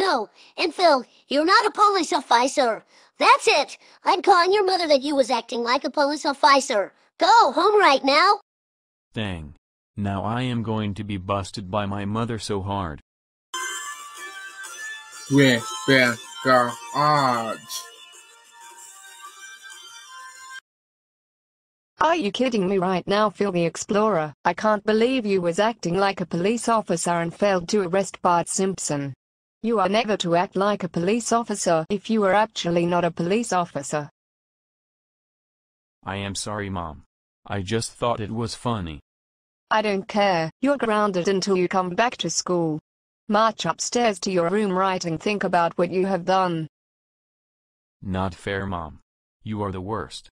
No, and Phil, you're not a police officer. That's it. I'm calling your mother that you was acting like a police officer. Go home right now. Dang. Now I am going to be busted by my mother so hard. Rebel Garage. Are you kidding me right now Phil the Explorer? I can't believe you was acting like a police officer and failed to arrest Bart Simpson. You are never to act like a police officer if you are actually not a police officer. I am sorry mom. I just thought it was funny. I don't care, you're grounded until you come back to school. March upstairs to your room right and think about what you have done. Not fair mom. You are the worst.